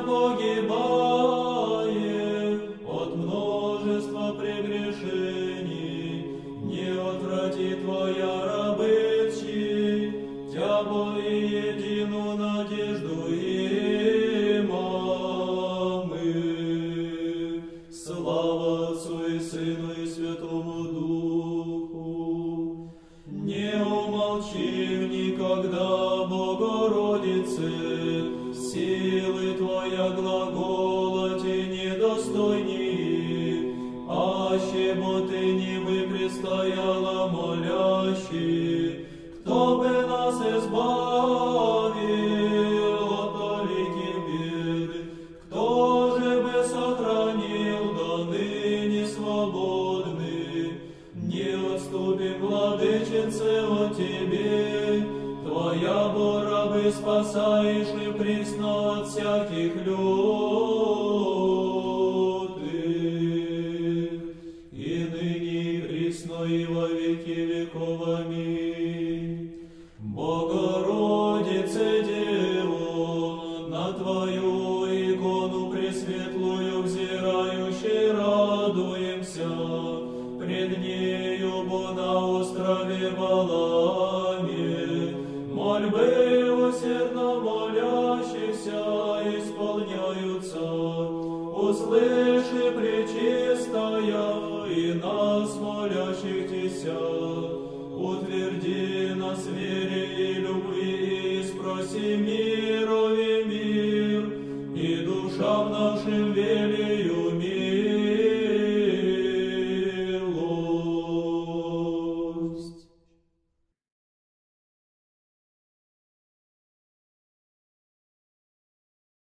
погибаем от множества прегрешений, не отврати Твоя рабычи, Тябо и едину надежду и. Слава Отцу Сыну и Святому Духу, не умолчим никогда, Богородице, силы Твоя глаголоти недостойни, аще бо Ты не бы предстояла кто бы нас избавил от толиких бед, кто же бы сохранил до ныне не отступим, владычице, от Тебе, Твоя бо рабы спасаешь и присно от всяких лютых, и ныне и присно и во веки веков. Аминь. Богородице Дево, на Твою икону пресветлую взирающей радуемся, пред нею бо на острове Валаме, молящихся исполняются. Услыши, Пречистая, и нас, молящихся, утверди нас в вере и любви, и спроси милости